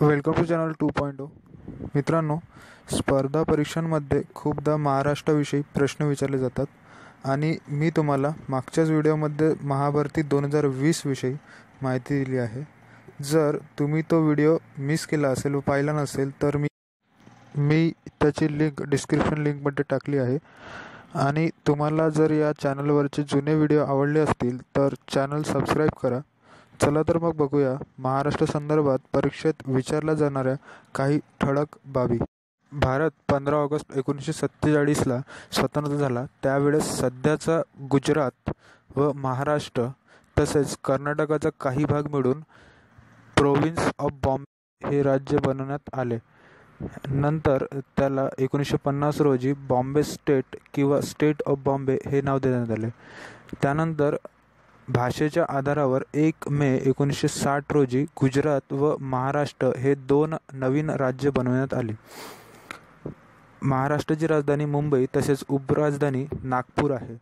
Welcome to channel two point O मित्रांनो स्पर्धा परीक्षांमध्ये खूपदा महाराष्ट्राविषयी प्रश्न विचारले जातात आणि मी तुम्हाला मागच्याच व्हिडिओमध्ये महाभारती दोन हजार वीसविषयी माहिती दिली आहे. जर तुम्ही तो व्हिडिओ मिस केला असेल व पाहिला नसेल तर मी मी त्याची लिंक डिस्क्रिप्शन लिंकमध्ये टाकली आहे. आणि तुम्हाला जर या चॅनलवरचे जुने व्हिडिओ आवडले असतील तर चॅनल सबस्क्राईब करा. चला तर मग बघूया महाराष्ट्र संदर्भात परीक्षेत विचारल्या जाणाऱ्या काही ठळक बाबी. भारत पंधरा ऑगस्ट एकोणीसशे सत्तेचाळीसला स्वतंत्र झाला. त्यावेळेस सध्याचा गुजरात व महाराष्ट्र तसेच कर्नाटकाचा काही भाग मिळून प्रोव्हिन्स ऑफ बॉम्बे हे राज्य बनवण्यात आले. नंतर त्याला एकोणीसशे पन्नास रोजी बॉम्बे स्टेट किंवा स्टेट ऑफ बॉम्बे हे नाव देण्यात आले. त्यानंतर भाषेच्या आधारावर एक मे एकोणीसशे साठ रोजी गुजरात व महाराष्ट्र हे दोन नवीन राज्य बनवण्यात आली. महाराष्ट्राची राजधानी मुंबई तसेच उपराजधानी नागपूर आहे.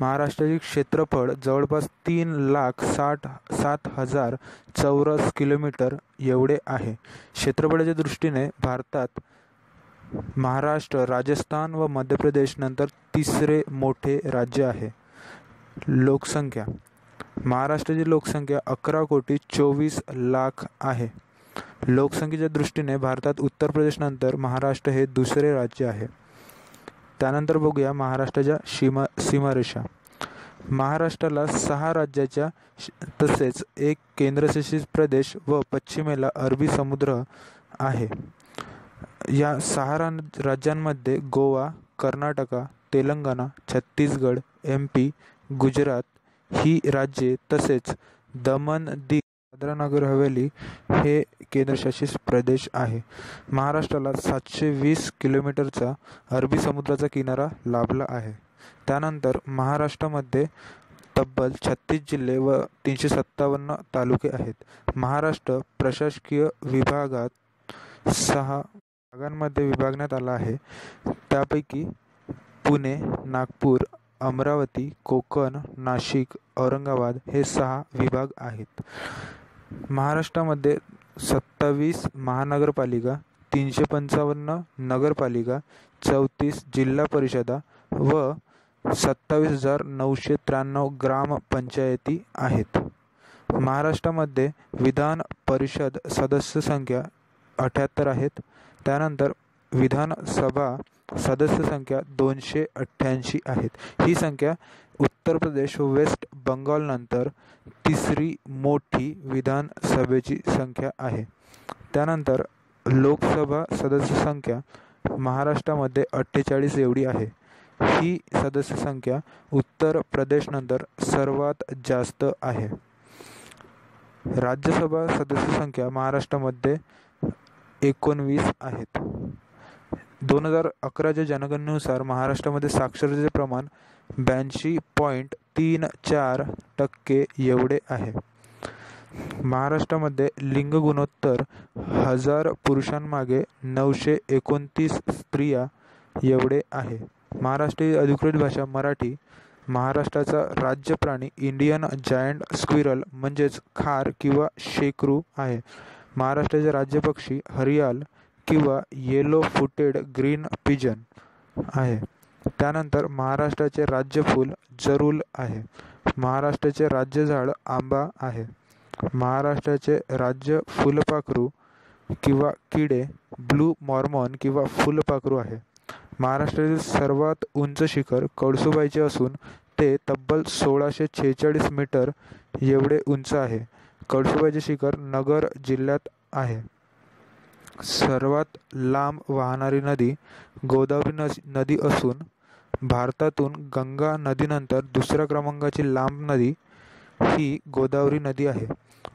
महाराष्ट्राचे क्षेत्रफळ जवळपास तीन लाख साठ सात हजार चौरस किलोमीटर एवढे आहे. क्षेत्रफळाच्या दृष्टीने भारतात महाराष्ट्र राजस्थान व मध्य प्रदेश नंतर तिसरे मोठे राज्य आहे. लोकसंख्या महाराष्ट्राची लोकसंख्या अकरा कोटी चोवीस लाख आहे. लोकसंख्येच्या दृष्टीने भारतात उत्तर प्रदेशनंतर महाराष्ट्र हे दुसरे राज्य आहे. त्यानंतर बघूया महाराष्ट्राच्या सीमा सीमारेषा. महाराष्ट्राला सहा राज्याच्या तसेच एक केंद्रशासित प्रदेश व पश्चिमेला अरबी समुद्र आहे. या सहा राज्यांमध्ये गोवा कर्नाटका तेलंगणा छत्तीसगड एम पी गुजरात ही राज्ये तसेच दमन दीव दादरा नगर हवेली हे केंद्रशासित प्रदेश आहे. महाराष्ट्राला सातशे वीस किलोमीटरचा अरबी समुद्राचा किनारा लाभला आहे. त्यानंतर महाराष्ट्रामध्ये तब्बल छत्तीस जिल्हे व तीनशे सत्तावन्न तालुके आहेत. महाराष्ट्र प्रशासकीय विभागात सहा भागांमध्ये विभागण्यात आला आहे. त्यापैकी पुणे नागपूर अमरावती कोकण नाशिक औरंगाबाद हे सहा विभाग आहेत. महाराष्ट्रामध्ये सत्तावीस महानगरपालिका तीनशे पंचावन्न नगरपालिका चौतीस जिल्हा परिषदा व सत्तावीस हजार नऊशे त्र्याण्णव ग्रामपंचायती आहेत. महाराष्ट्रामध्ये विधान परिषद सदस्य संख्या अठ्याहत्तर आहेत. त्यानंतर विधानसभा सदस्य संख्या दोनशे अठ्ठ्याऐंशी आहेत. ही संख्या उत्तर प्रदेश व वेस्ट बंगालनंतर तिसरी मोठी विधानसभेची संख्या आहे. त्यानंतर लोकसभा सदस्य संख्या महाराष्ट्रामध्ये अठ्ठेचाळीस एवढी आहे. ही सदस्य संख्या उत्तर प्रदेशनंतर सर्वात जास्त आहे. राज्यसभा सदस्य संख्या महाराष्ट्रामध्ये एकोणवीस आहेत. दोन हजार अकराच्या जनगणनेनुसार महाराष्ट्रामध्ये साक्षरतेचे प्रमाण ब्याऐंशी पॉईंट तीन चार टक्के एवढे आहे. महाराष्ट्रामध्ये लिंग गुणोत्तर हजार पुरुषांमागे नऊशे एकोणतीस स्त्रिया एवढे आहे. महाराष्ट्रीय अधिकृत भाषा मराठी महाराष्ट्राचा राज्य प्राणी इंडियन जायंट स्क्विरल म्हणजेच खार किंवा शेकरू आहे. महाराष्ट्राचे राज्यपक्षी हरियाल किंवा येलो फुटेड ग्रीन पिजन आहे. त्यानंतर महाराष्ट्राचे राज्यफूल जरूल आहे. महाराष्ट्राचे राज्य झाड आंबा आहे. महाराष्ट्राचे राज्य फुलपाखरू किंवा किडे ब्लू मॉर्मॉन किंवा फुलपाखरू आहे. महाराष्ट्रातील सर्वात उंच शिखर कळसुबाईचे असून ते तब्बल सोळाशे छेचाळीस मीटर एवढे उंच आहे. कळसुबाईचे शिखर नगर जिल्ह्यात आहे. सर्वात लांब वाहणारी नदी गोदावरी नदी असून भारतातून गंगा नदीनंतर दुसऱ्या क्रमांकाची लांब नदी ही गोदावरी नदी आहे.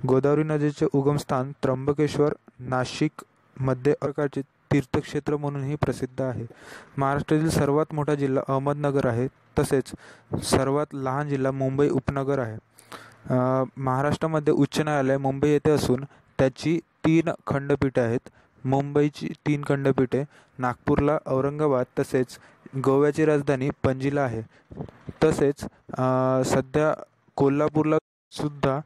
गोदावरी नदीचे उगमस्थान त्र्यंबकेश्वर नाशिकमध्ये प्रकारचे तीर्थक्षेत्र म्हणूनही प्रसिद्ध आहे. महाराष्ट्रातील सर्वात मोठा जिल्हा अहमदनगर आहे. तसेच सर्वात लहान जिल्हा मुंबई उपनगर आहे. महाराष्ट्रामध्ये उच्च न्यायालय मुंबई येथे असून त्याची तीन खंडपीठे आहेत. मुंबईची तीन खंडपीठे नागपूरला औरंगाबाद तसेच गोव्याची राजधानी पणजीला आहे. तसेच सध्या कोल्हापूरला सुद्धा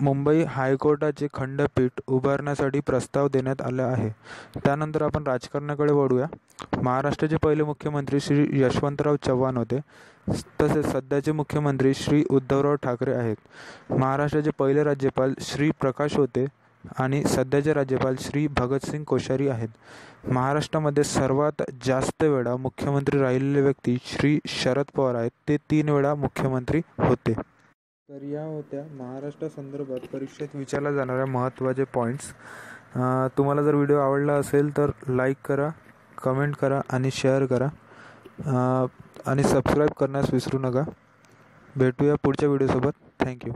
मुंबई हायकोर्टाचे खंडपीठ उभारण्यासाठी प्रस्ताव देण्यात आला आहे. त्यानंतर आपण राजकारणाकडे वळूया. महाराष्ट्राचे पहिले मुख्यमंत्री श्री यशवंतराव चव्हाण होते. तसेच सध्याचे मुख्यमंत्री श्री उद्धवराव ठाकरे आहेत. महाराष्ट्राचे पहिले राज्यपाल श्री प्रकाश होते. आणि सध्याचे राज्यपाल श्री भगतसिंग कोश्यारी आहेत. महाराष्ट्रामध्ये सर्वात जास्त वेळा मुख्यमंत्री राहिलेले व्यक्ती श्री शरद पवार आहेत. ते तीन वेळा मुख्यमंत्री होते. तर या होत्या महाराष्ट्रासंदर्भात परीक्षेत विचारल्या जाणाऱ्या महत्त्वाचे पॉईंट्स तुम्हाला जर व्हिडिओ आवडला असेल तर लाईक करा कमेंट करा आणि शेअर करा. आणि सबस्क्राईब करण्यास विसरू नका. भेटूया पुढच्या व्हिडिओसोबत थँक्यू